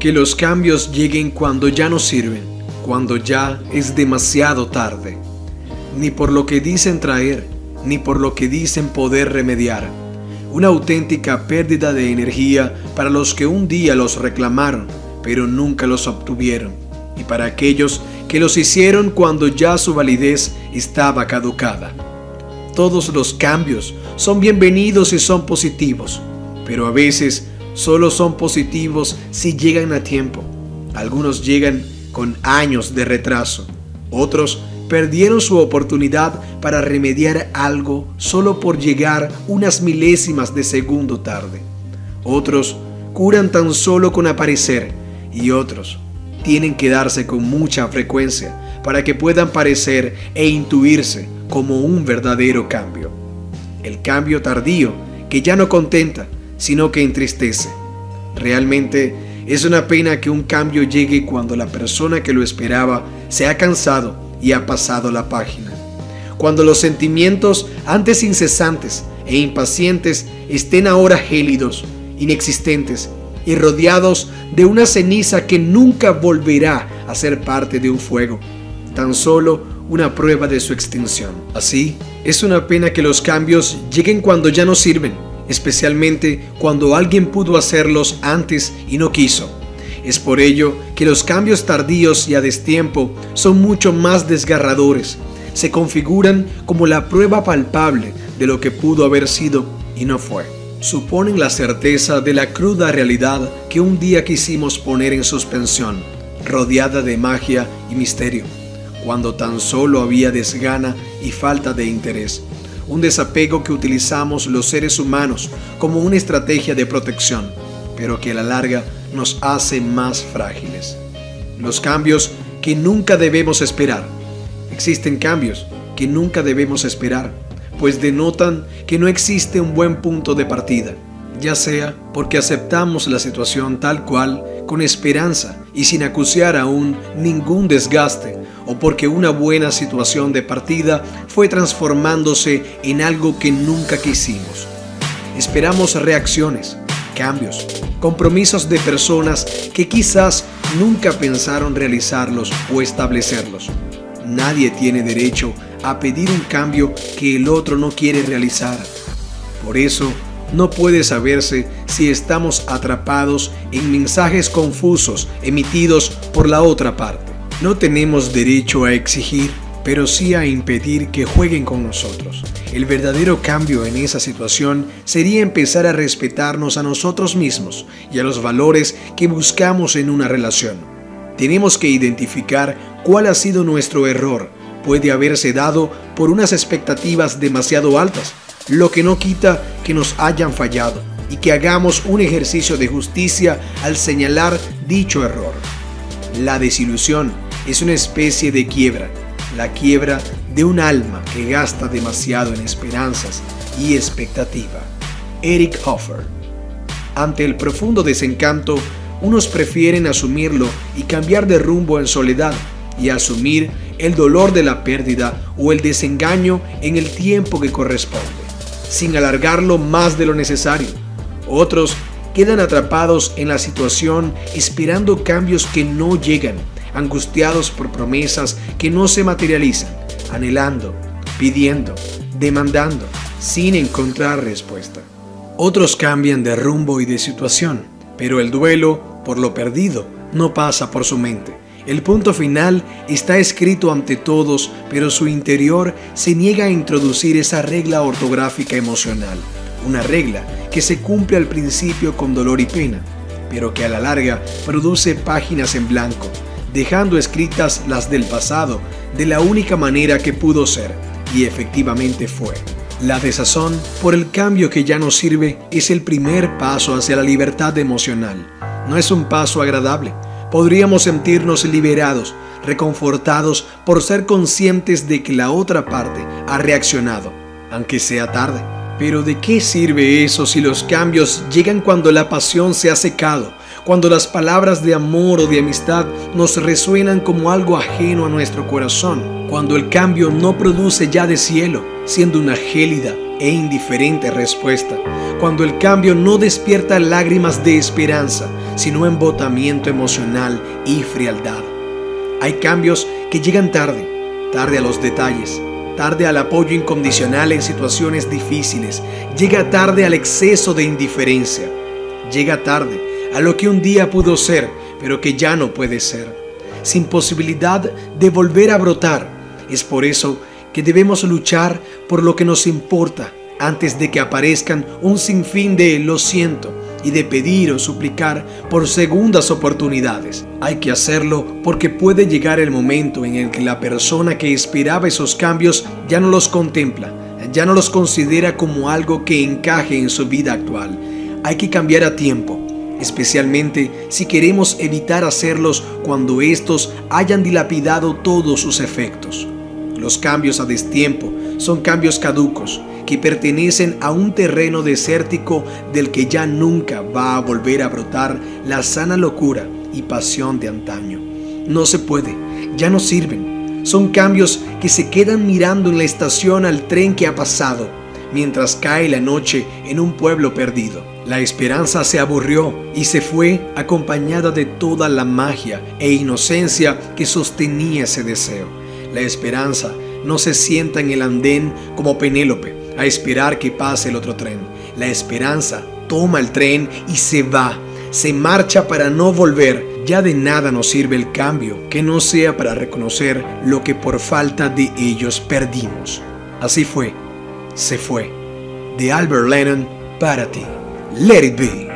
que los cambios lleguen cuando ya no sirven, cuando ya es demasiado tarde. Ni por lo que dicen traer, ni por lo que dicen poder remediar. Una auténtica pérdida de energía para los que un día los reclamaron, pero nunca los obtuvieron, y para aquellos que los hicieron cuando ya su validez estaba caducada. Todos los cambios son bienvenidos y son positivos, pero a veces solo son positivos si llegan a tiempo. Algunos llegan con años de retraso, otros perdieron su oportunidad para remediar algo solo por llegar unas milésimas de segundo tarde. Otros curan tan solo con aparecer y otros tienen que darse con mucha frecuencia para que puedan parecer e intuirse como un verdadero cambio. El cambio tardío que ya no contenta, sino que entristece. Realmente es una pena que un cambio llegue cuando la persona que lo esperaba se ha cansado y ha pasado la página. Cuando los sentimientos antes incesantes e impacientes estén ahora gélidos, inexistentes y rodeados de una ceniza que nunca volverá a ser parte de un fuego, tan solo una prueba de su extinción. Así, es una pena que los cambios lleguen cuando ya no sirven especialmente cuando alguien pudo hacerlos antes y no quiso. Es por ello que los cambios tardíos y a destiempo son mucho más desgarradores. Se configuran como la prueba palpable de lo que pudo haber sido y no fue. Suponen la certeza de la cruda realidad que un día quisimos poner en suspensión, rodeada de magia y misterio, cuando tan solo había desgana y falta de interés un desapego que utilizamos los seres humanos como una estrategia de protección, pero que a la larga nos hace más frágiles. Los cambios que nunca debemos esperar. Existen cambios que nunca debemos esperar, pues denotan que no existe un buen punto de partida, ya sea porque aceptamos la situación tal cual, con esperanza y sin acuciar aún ningún desgaste o porque una buena situación de partida fue transformándose en algo que nunca quisimos. Esperamos reacciones, cambios, compromisos de personas que quizás nunca pensaron realizarlos o establecerlos. Nadie tiene derecho a pedir un cambio que el otro no quiere realizar. Por eso, no puede saberse si estamos atrapados en mensajes confusos emitidos por la otra parte. No tenemos derecho a exigir, pero sí a impedir que jueguen con nosotros. El verdadero cambio en esa situación sería empezar a respetarnos a nosotros mismos y a los valores que buscamos en una relación. Tenemos que identificar cuál ha sido nuestro error. Puede haberse dado por unas expectativas demasiado altas, lo que no quita que nos hayan fallado y que hagamos un ejercicio de justicia al señalar dicho error. La desilusión es una especie de quiebra, la quiebra de un alma que gasta demasiado en esperanzas y expectativa. Eric Hoffer. Ante el profundo desencanto, unos prefieren asumirlo y cambiar de rumbo en soledad y asumir el dolor de la pérdida o el desengaño en el tiempo que corresponde, sin alargarlo más de lo necesario. Otros quedan atrapados en la situación esperando cambios que no llegan angustiados por promesas que no se materializan, anhelando, pidiendo, demandando, sin encontrar respuesta. Otros cambian de rumbo y de situación, pero el duelo por lo perdido no pasa por su mente. El punto final está escrito ante todos, pero su interior se niega a introducir esa regla ortográfica emocional, una regla que se cumple al principio con dolor y pena, pero que a la larga produce páginas en blanco, dejando escritas las del pasado de la única manera que pudo ser, y efectivamente fue. La desazón por el cambio que ya no sirve es el primer paso hacia la libertad emocional. No es un paso agradable. Podríamos sentirnos liberados, reconfortados por ser conscientes de que la otra parte ha reaccionado, aunque sea tarde. Pero ¿de qué sirve eso si los cambios llegan cuando la pasión se ha secado, cuando las palabras de amor o de amistad nos resuenan como algo ajeno a nuestro corazón, cuando el cambio no produce ya de cielo, siendo una gélida e indiferente respuesta, cuando el cambio no despierta lágrimas de esperanza, sino embotamiento emocional y frialdad. Hay cambios que llegan tarde, tarde a los detalles, tarde al apoyo incondicional en situaciones difíciles, llega tarde al exceso de indiferencia, llega tarde a lo que un día pudo ser, pero que ya no puede ser, sin posibilidad de volver a brotar. Es por eso que debemos luchar por lo que nos importa antes de que aparezcan un sinfín de lo siento y de pedir o suplicar por segundas oportunidades. Hay que hacerlo porque puede llegar el momento en el que la persona que esperaba esos cambios ya no los contempla, ya no los considera como algo que encaje en su vida actual. Hay que cambiar a tiempo, especialmente si queremos evitar hacerlos cuando estos hayan dilapidado todos sus efectos. Los cambios a destiempo son cambios caducos que pertenecen a un terreno desértico del que ya nunca va a volver a brotar la sana locura y pasión de antaño. No se puede, ya no sirven. Son cambios que se quedan mirando en la estación al tren que ha pasado, mientras cae la noche en un pueblo perdido. La esperanza se aburrió y se fue acompañada de toda la magia e inocencia que sostenía ese deseo. La esperanza no se sienta en el andén como Penélope a esperar que pase el otro tren. La esperanza toma el tren y se va, se marcha para no volver. Ya de nada nos sirve el cambio que no sea para reconocer lo que por falta de ellos perdimos. Así fue, se fue. De Albert Lennon para ti. Let it be.